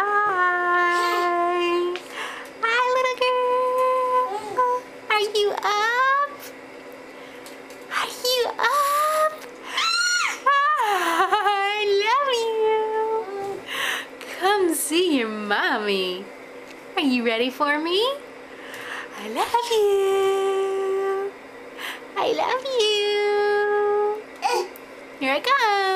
Hi. Hi, little girl. Are you up? Are you up? I love you. Come see your mommy. Are you ready for me? I love you. I love you. Here I come.